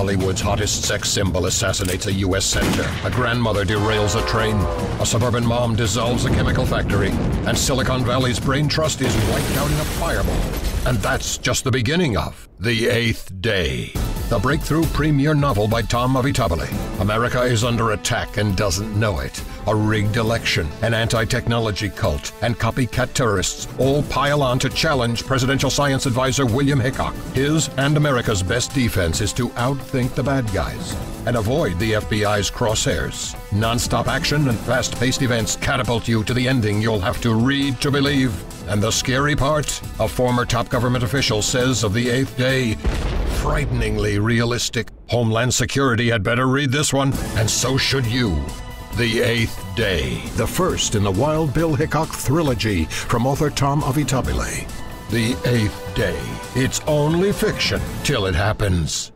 Hollywood's hottest sex symbol assassinates a U.S. senator. A grandmother derails a train. A suburban mom dissolves a chemical factory. And Silicon Valley's brain trust is wiped out in a fireball. And that's just the beginning of The Eighth Day. The breakthrough premiere novel by Tom Avitabile. America is under attack and doesn't know it. A rigged election, an anti technology cult, and copycat terrorists all pile on to challenge presidential science advisor William Hiccock. His and America's best defense is to outthink the bad guys and avoid the FBI's crosshairs. Non-stop action and fast-paced events catapult you to the ending you'll have to read to believe. And the scary part? A former top government official says of the eighth day, frighteningly realistic. Homeland Security had better read this one, and so should you. The Eighth Day, the first in the Wild Bill Hiccock trilogy from author Tom Avitabile. The Eighth Day. It's only fiction till it happens.